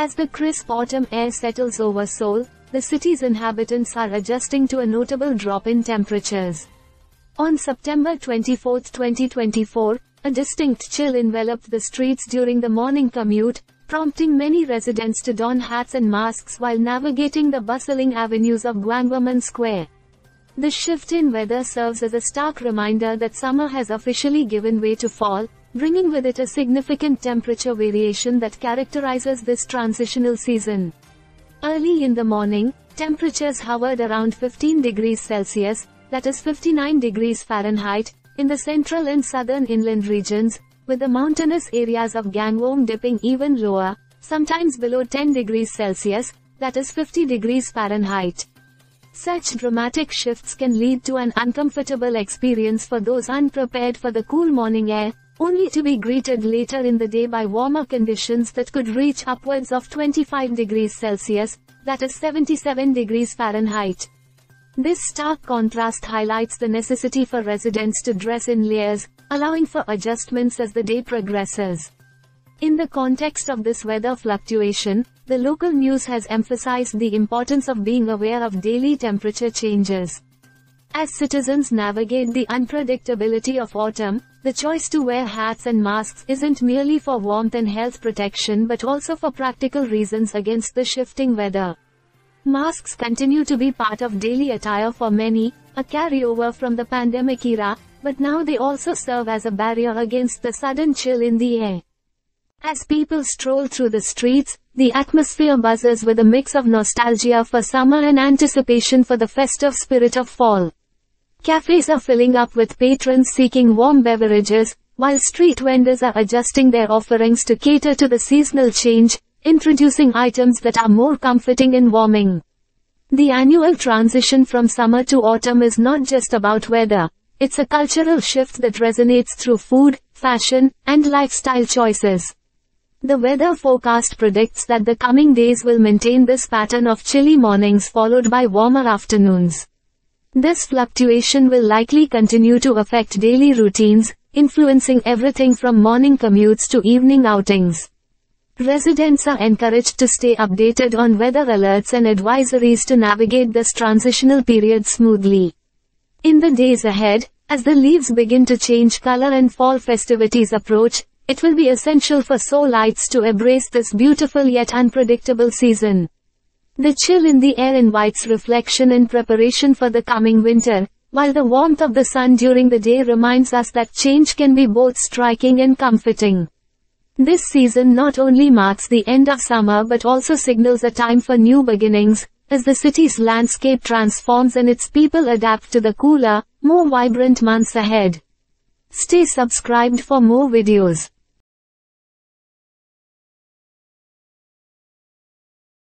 As the crisp autumn air settles over Seoul, the city's inhabitants are adjusting to a notable drop in temperatures. On September 24, 2024, a distinct chill enveloped the streets during the morning commute, prompting many residents to don hats and masks while navigating the bustling avenues of Gwanghwamun Square. The shift in weather serves as a stark reminder that summer has officially given way to fall, bringing with it a significant temperature variation that characterizes this transitional season. Early in the morning, temperatures hovered around 15 degrees Celsius, that is 59 degrees Fahrenheit, in the central and southern inland regions, with the mountainous areas of Gangwon dipping even lower, sometimes below 10 degrees Celsius, that is 50 degrees Fahrenheit. Such dramatic shifts can lead to an uncomfortable experience for those unprepared for the cool morning air, only to be greeted later in the day by warmer conditions that could reach upwards of 25 degrees Celsius, that is 77 degrees Fahrenheit. This stark contrast highlights the necessity for residents to dress in layers, allowing for adjustments as the day progresses. In the context of this weather fluctuation, the local news has emphasized the importance of being aware of daily temperature changes. As citizens navigate the unpredictability of autumn, the choice to wear hats and masks isn't merely for warmth and health protection but also for practical reasons against the shifting weather. Masks continue to be part of daily attire for many, a carryover from the pandemic era, but now they also serve as a barrier against the sudden chill in the air. As people stroll through the streets, the atmosphere buzzes with a mix of nostalgia for summer and anticipation for the festive spirit of fall. Cafes are filling up with patrons seeking warm beverages, while street vendors are adjusting their offerings to cater to the seasonal change, introducing items that are more comforting and warming. The annual transition from summer to autumn is not just about weather. It's a cultural shift that resonates through food, fashion, and lifestyle choices. The weather forecast predicts that the coming days will maintain this pattern of chilly mornings followed by warmer afternoons. This fluctuation will likely continue to affect daily routines, influencing everything from morning commutes to evening outings. Residents are encouraged to stay updated on weather alerts and advisories to navigate this transitional period smoothly. In the days ahead, as the leaves begin to change color and fall festivities approach, it will be essential for Seoulites to embrace this beautiful yet unpredictable season. The chill in the air invites reflection and preparation for the coming winter, while the warmth of the sun during the day reminds us that change can be both striking and comforting. This season not only marks the end of summer but also signals a time for new beginnings, as the city's landscape transforms and its people adapt to the cooler, more vibrant months ahead. Stay subscribed for more videos.